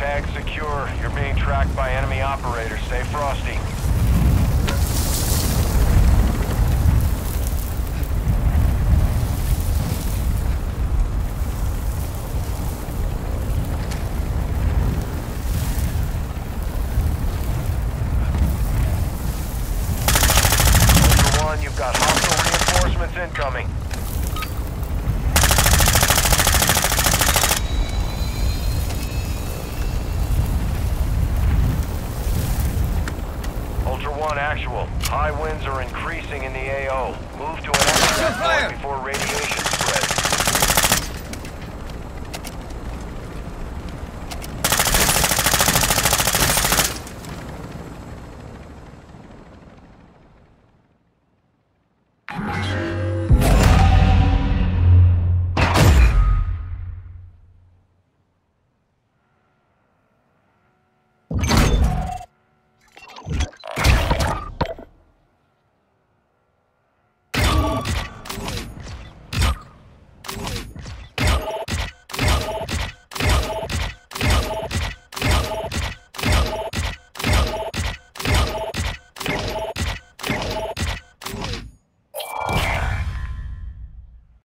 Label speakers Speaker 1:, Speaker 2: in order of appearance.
Speaker 1: Tag secure. You're being tracked by enemy operators. Stay frosty. Incoming. One, actual. High winds are increasing in the AO. Move to an extract point before radiation